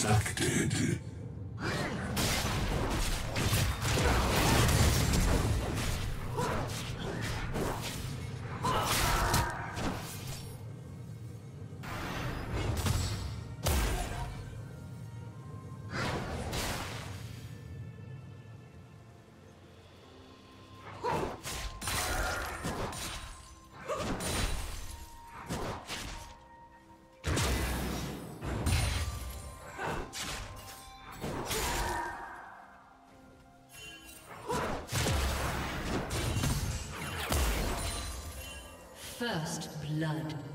dissected. First blood.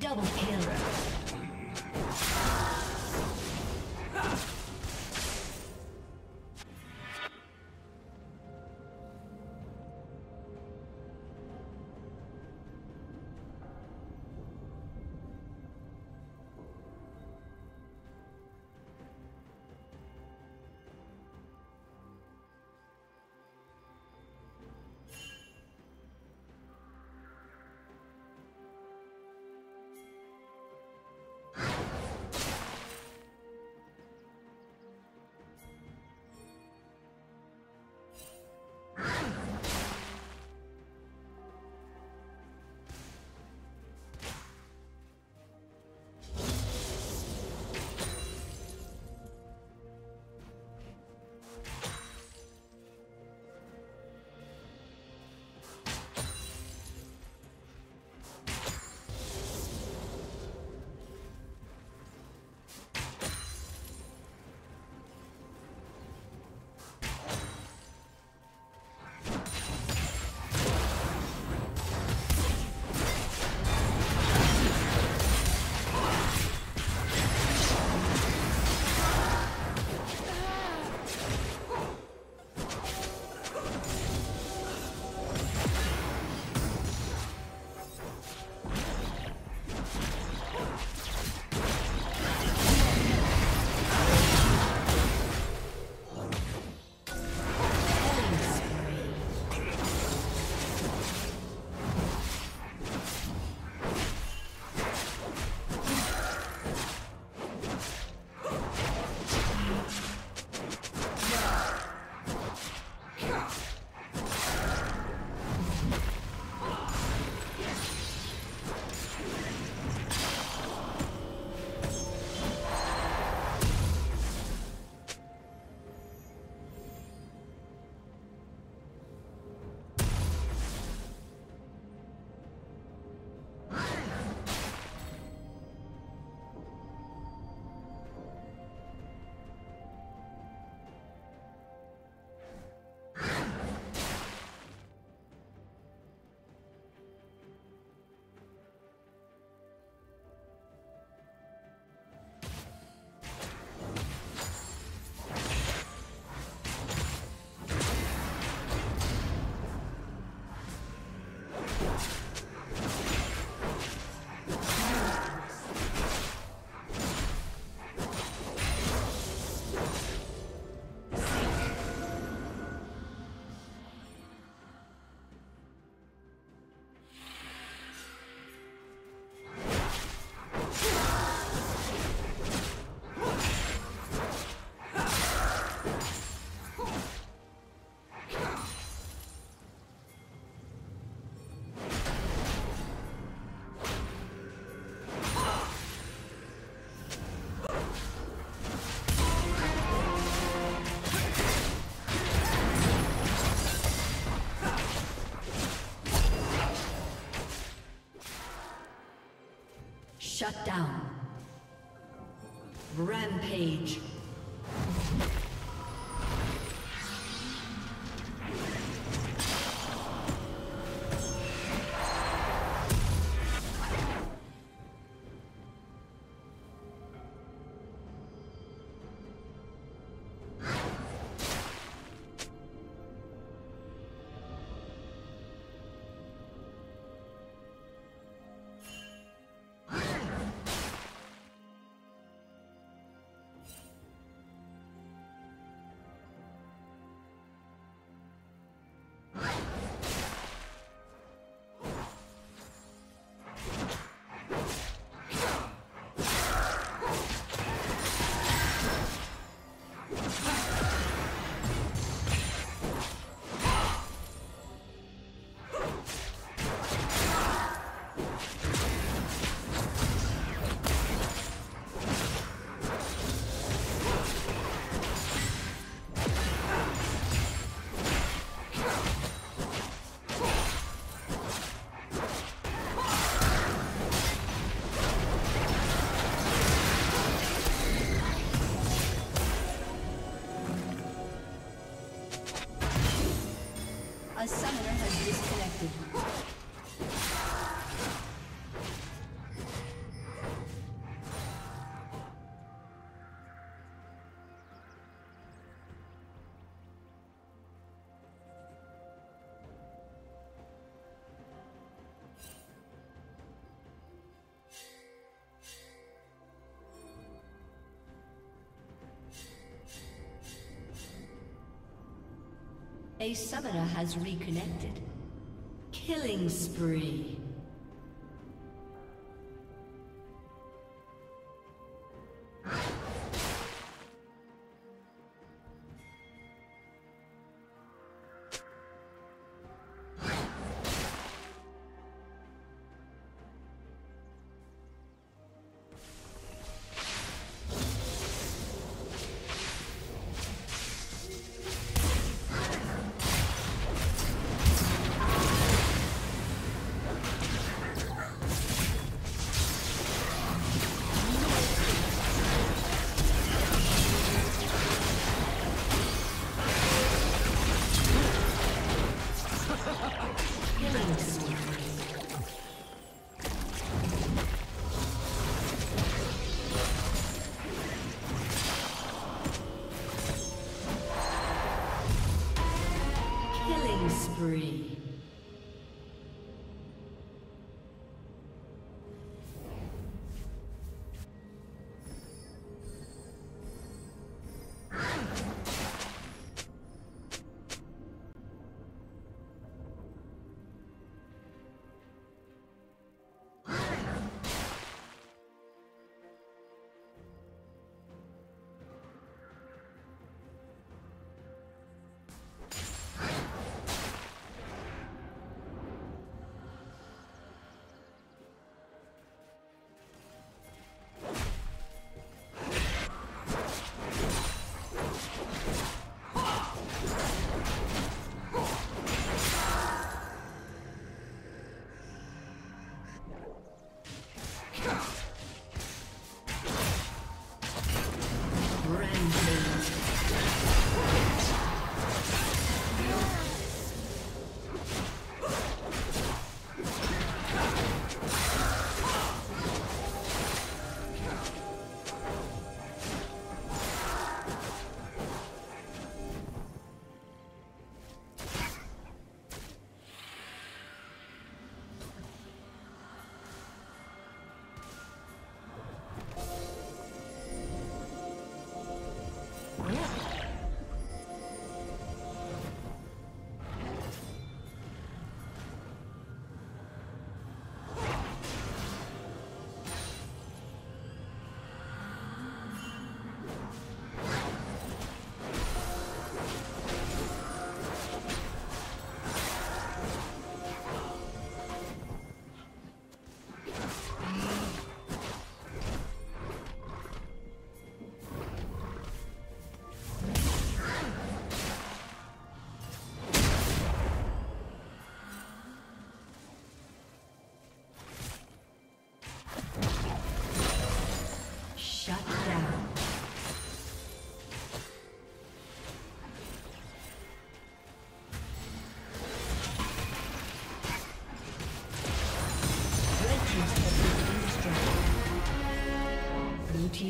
Double kill. Shut down. A summoner has reconnected. Killing spree. spree.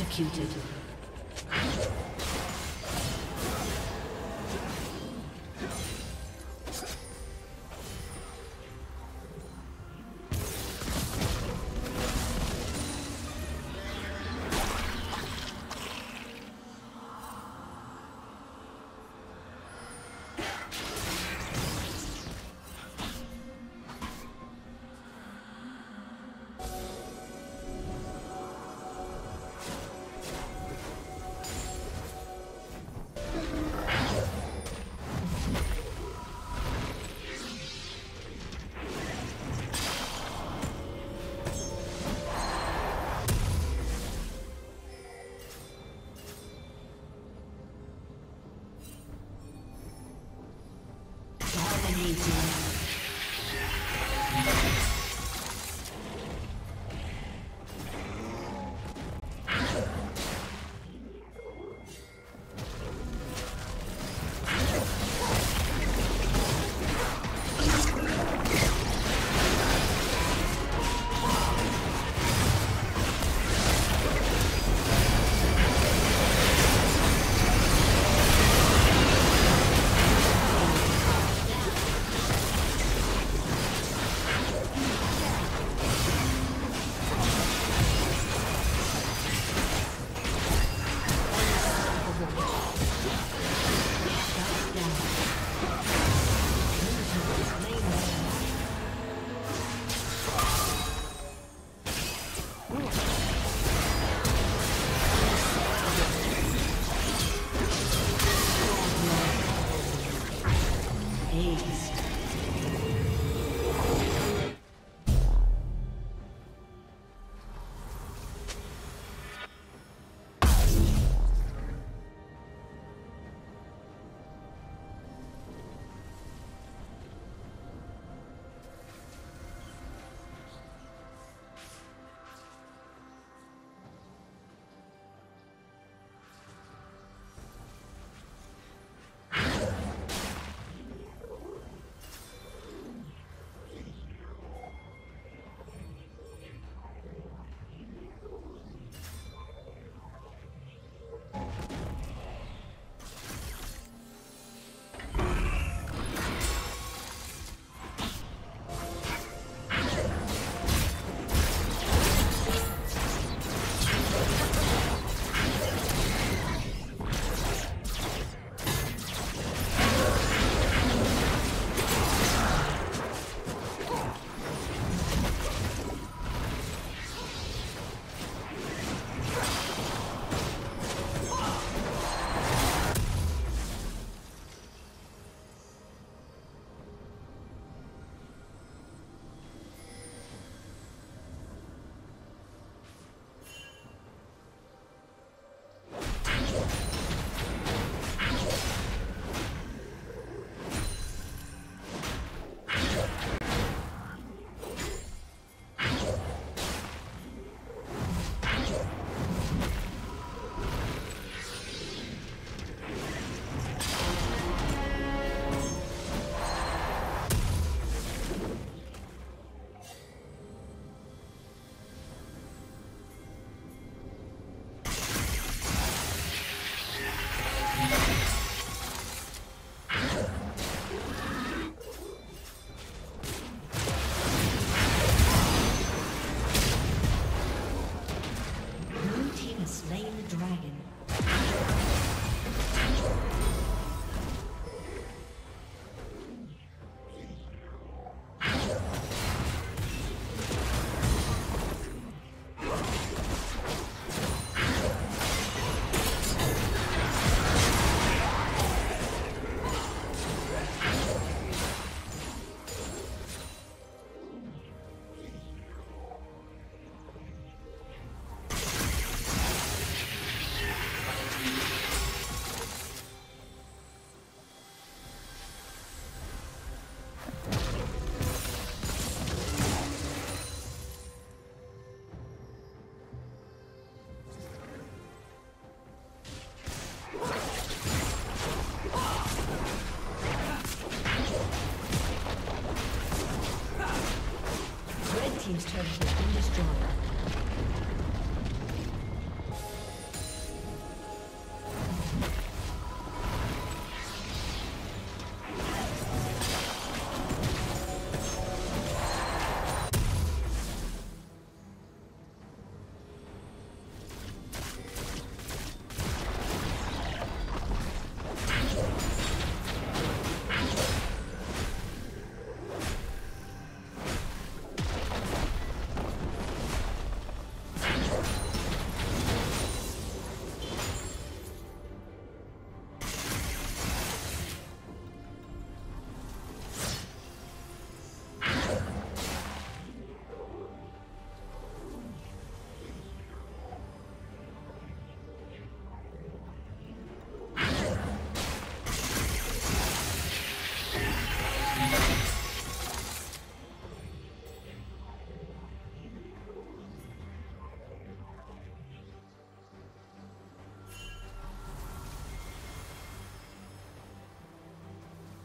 Executed.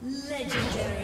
Legendary.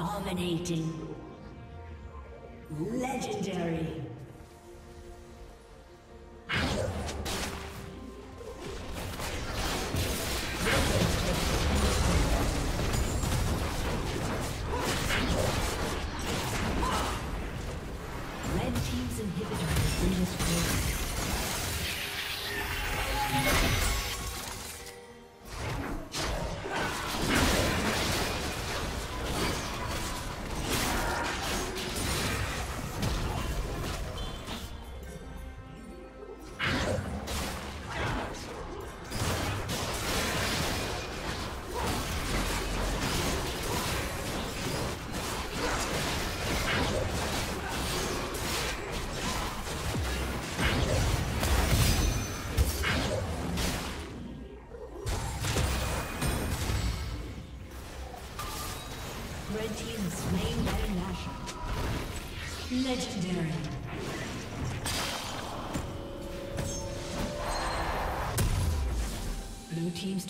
Dominating. Legendary.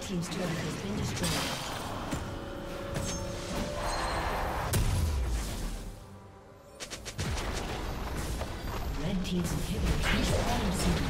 Team's turret has been destroyed. Red team's inhibitor is spawning soon.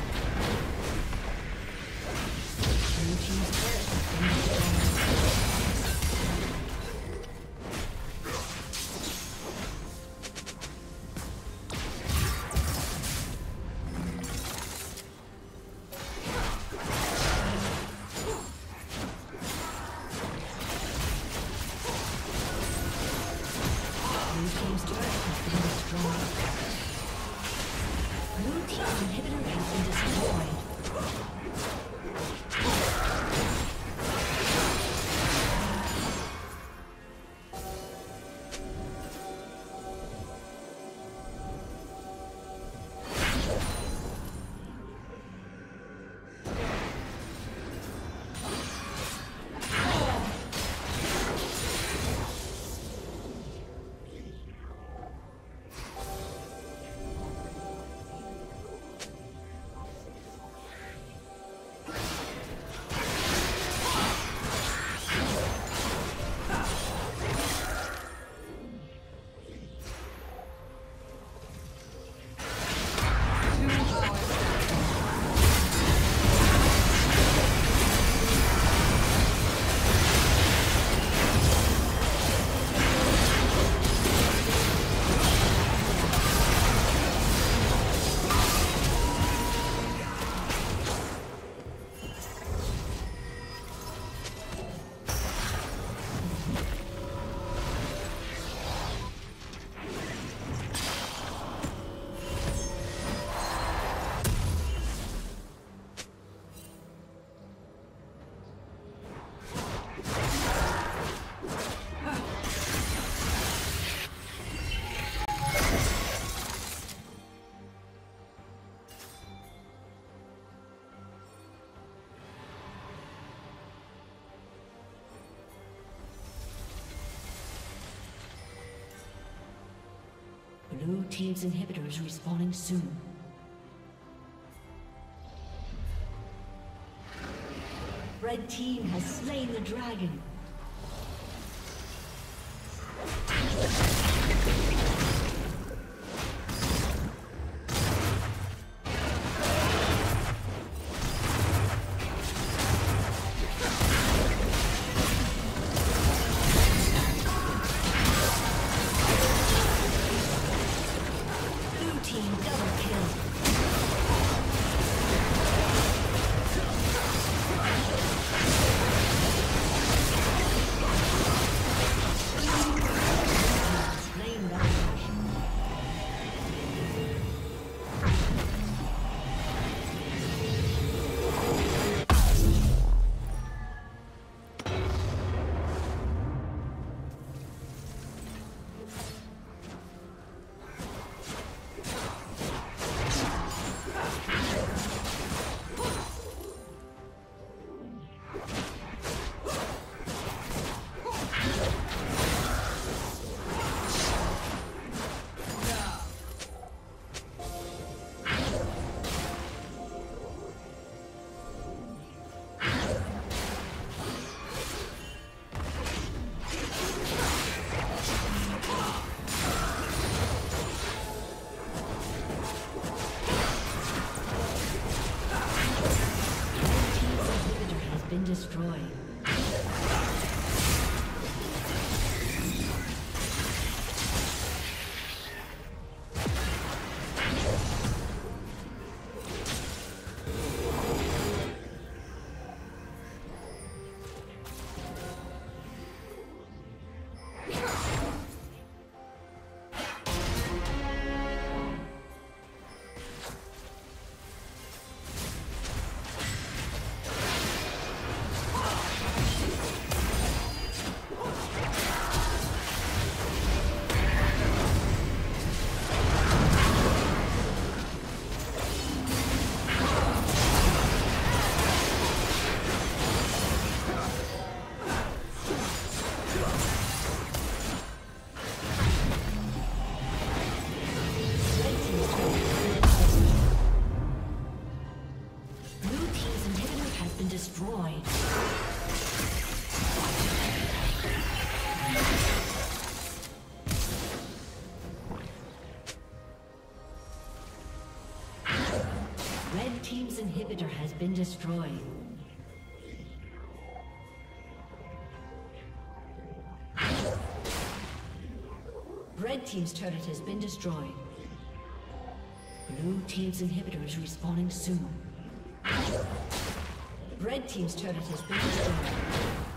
Team's inhibitor is respawning soon. Red team has slain the dragon. Inhibitor has been destroyed. Red team's turret has been destroyed. Blue team's inhibitor is respawning soon. Red team's turret has been destroyed.